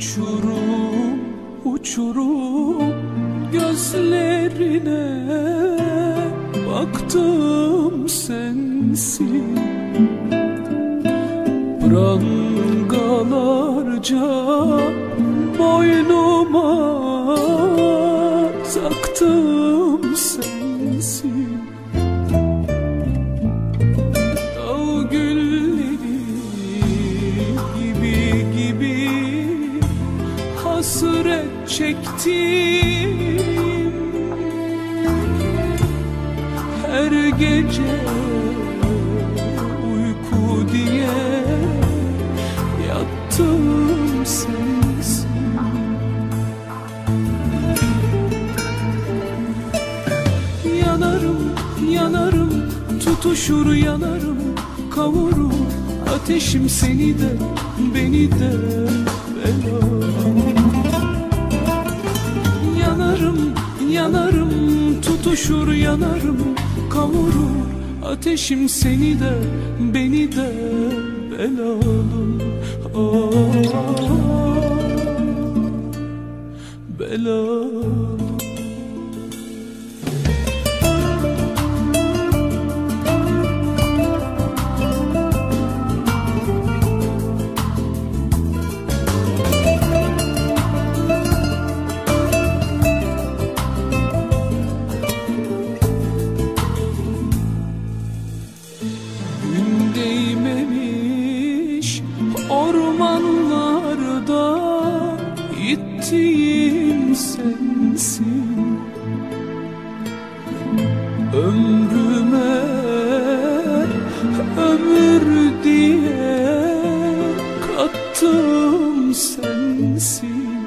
Uçurum, uçurum gözlerine. Baktım sensin. Prangalarca boynuma taktım sensin çektim Her gece uyku diye yattım sensin Yanarım, yanarım, tutuşur yanarım, kavurur Ateşim seni de, beni de belam yanarım, tutuşur yanarım, kavurur. Ateşim seni de, beni de belalım Ah, belalım gittiğim sensin. Ömrüme ömür diye kattım sensin